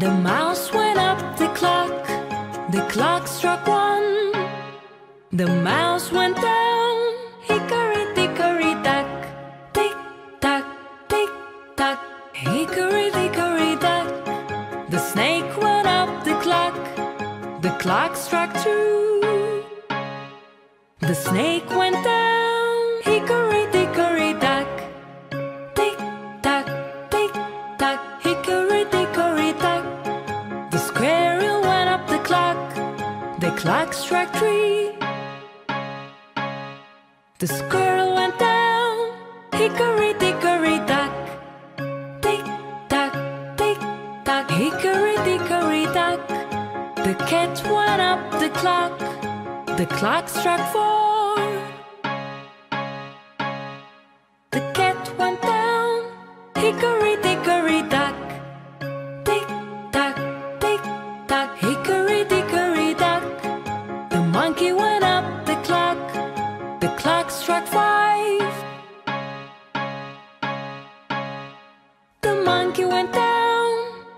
The mouse went up the clock. The clock struck one. The mouse went down. Hickory dickory dock. Tick tock, tick tock. Hickory dickory dock. The snake went up the clock. The clock struck two. The snake went down. Hickory squirrel went up the clock. The clock struck three. The squirrel went down. Hickory dickory dock. Tick tock, tick tock. Hickory dickory dock. The cat went up the clock. The clock struck four. Monkey went down.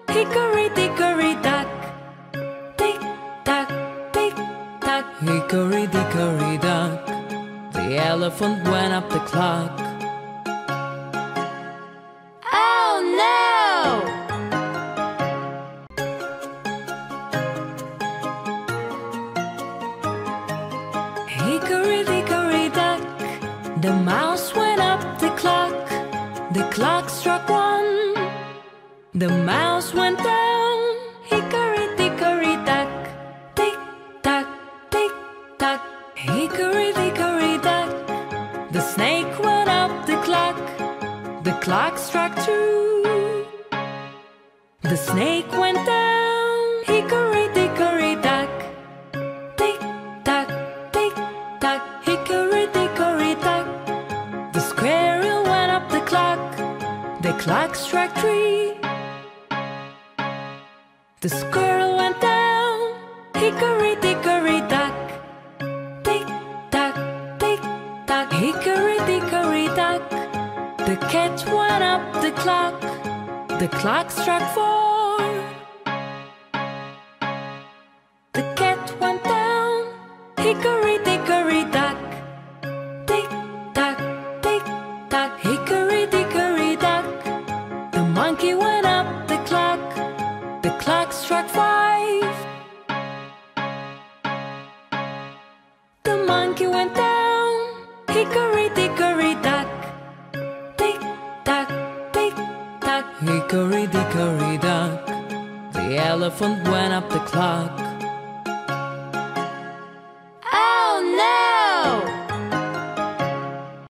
Hickory dickory dock. Tick tock, tick tock. Hickory dickory dock. The elephant went up the clock. Oh no! Hickory dickory dock, the mouse went up the clock. The clock struck one. The mouse went down. Hickory dickory dock, tick tock, tick tock. Hickory dickory dock. The snake went up the clock. The clock struck two. The snake went down. Hickory dickory dock. Tick tock, tick tock, hickory dickory dock. The squirrel went up the clock. The clock struck three. The squirrel went down. Hickory dickory dock. Tick tock, tick tock, hickory dickory dock. The cat went up the clock. The clock struck four. The cat went down. Hickory dickory dock. Struck five. The monkey went down. Hickory dickory dock. Tick tock, tick tock, hickory dickory dock. The elephant went up the clock.